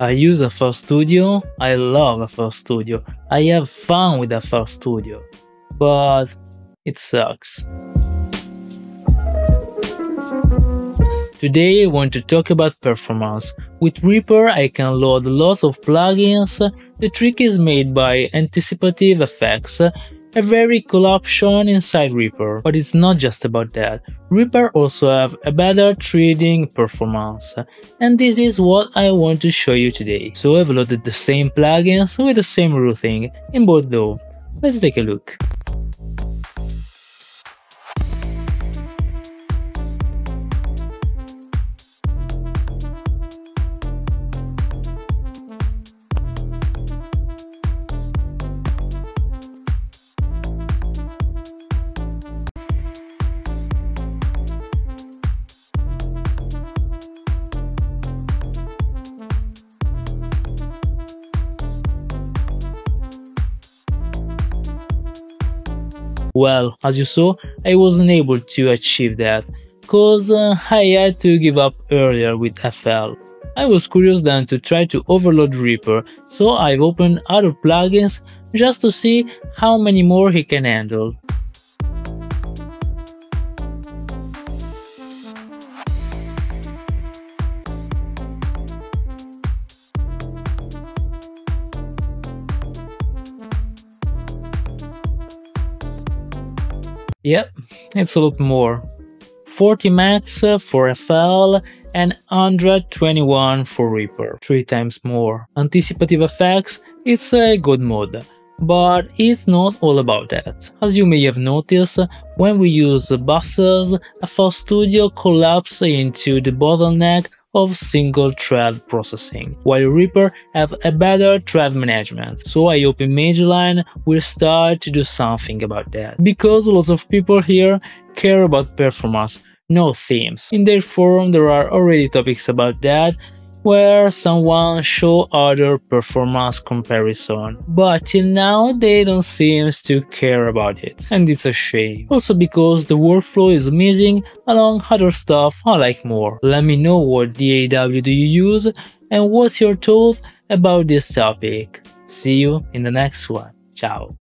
I use FL Studio, I love FL Studio, I have fun with FL Studio, but it sucks. Today I want to talk about performance. With Reaper I can load lots of plugins, the trick is made by anticipative effects, a very cool option inside Reaper. But it's not just about that. Reaper also have a better threading performance. And this is what I want to show you today. So I've loaded the same plugins with the same routing in both though. Let's take a look. Well, as you saw, I wasn't able to achieve that, cause uh, I had to give up earlier with FL. I was curious then to try to overload Reaper, so I've opened other plugins just to see how many more he can handle. Yep, it's a lot more. 40 max for FL and 121 for Reaper, 3 times more. Anticipative effects, it's a good mod, but it's not all about that. As you may have noticed, when we use buses, FL Studio collapses into the bottleneck of single thread processing, while Reaper have a better thread management. So I hope Image-Line will start to do something about that. Because lots of people here care about performance, no themes. In their forum there are already topics about that, where someone show other performance comparison, but till now they don't seem to care about it, and it's a shame. Also because the workflow is missing along other stuff I like more. Let me know what DAW do you use and what's your thought about this topic. See you in the next one. Ciao.